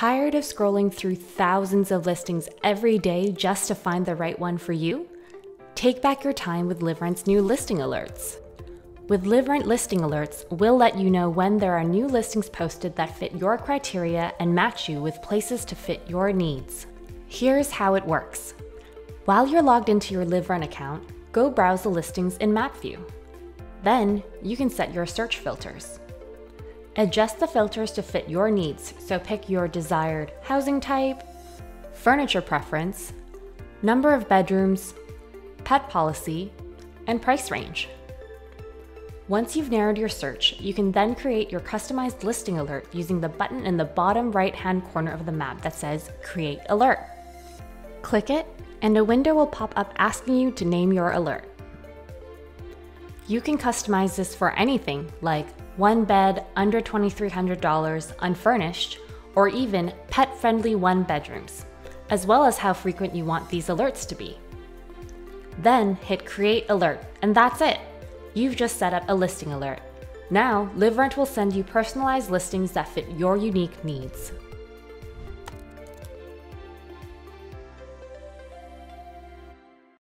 Tired of scrolling through thousands of listings every day just to find the right one for you? Take back your time with liv.rent's new listing alerts. With liv.rent listing alerts, we'll let you know when there are new listings posted that fit your criteria and match you with places to fit your needs. Here's how it works. While you're logged into your liv.rent account, go browse the listings in Map View. Then, you can set your search filters. Adjust the filters to fit your needs, so pick your desired housing type, furniture preference, number of bedrooms, pet policy, and price range. Once you've narrowed your search, you can then create your customized listing alert using the button in the bottom right hand corner of the map that says Create Alert. Click it, and a window will pop up asking you to name your alert. You can customize this for anything like one bed under $2,300 unfurnished, or even pet friendly one bedrooms, as well as how frequent you want these alerts to be. Then hit Create Alert, and that's it. You've just set up a listing alert. Now, liv.rent will send you personalized listings that fit your unique needs.